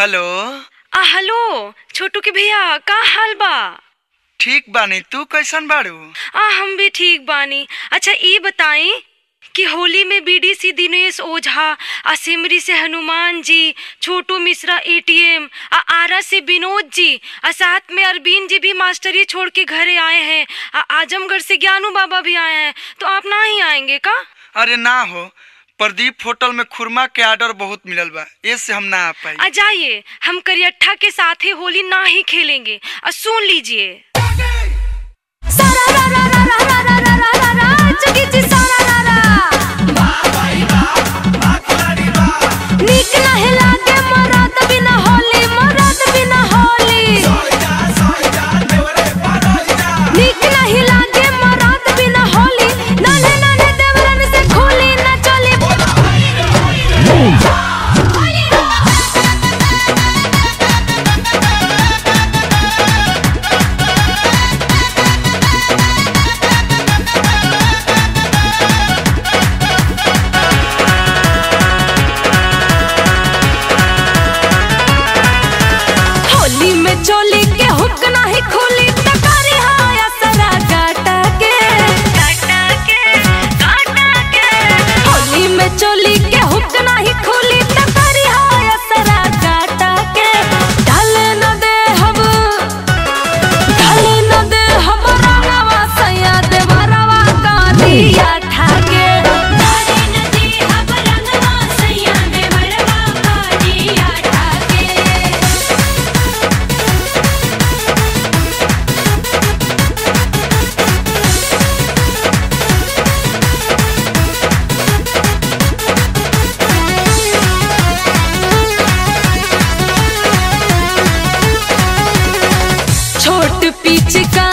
Hello. आ hello छोटू के भैया का हाल बा? ठीक बानी तू कैसन बाड़ू? आ हम भी ठीक बानी। अच्छा ई बताई कि होली में बीडीसी दिनेश ओझा आ सिमरी से हनुमान जी छोटू मिश्रा एटीएम आ आरा से विनोद जी आ साथ में अरबीन जी भी मास्टरी छोड़ के घरे आए हैं आ आजमगढ़ से ज्ञानू बाबा भी आए हैं तो आप ना ही आएँगे का? अरे ना हो प्रदीप होटल में खुरमा के ऑर्डर बहुत मिलल बा ऐसे हम ना आ पाए आ जाइए, हम करियट्ठा के साथ ही होली ना ही खेलेंगे और सुन लीजिए।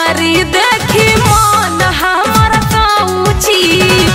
तारी देखी मान हमारा ऊँची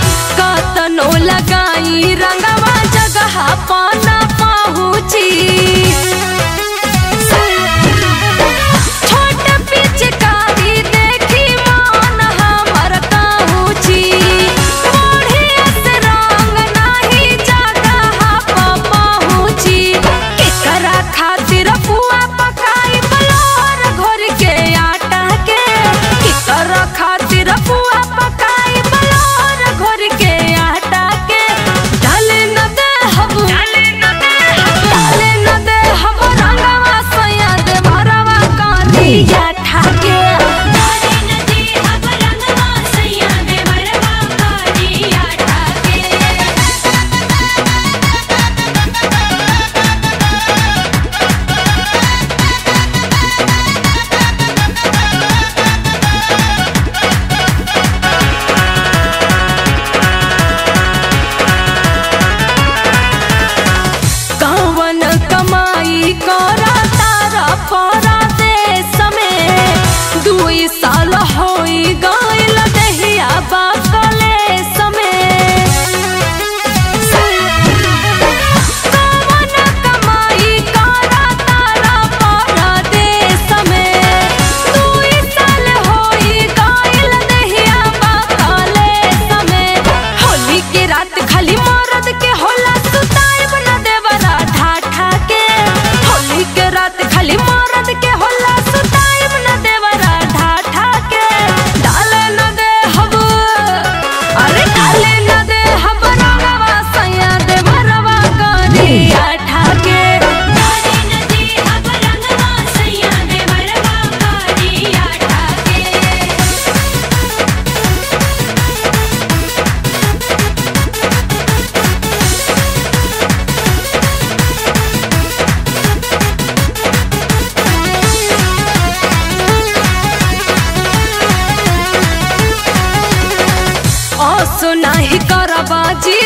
सुना ही करबाजी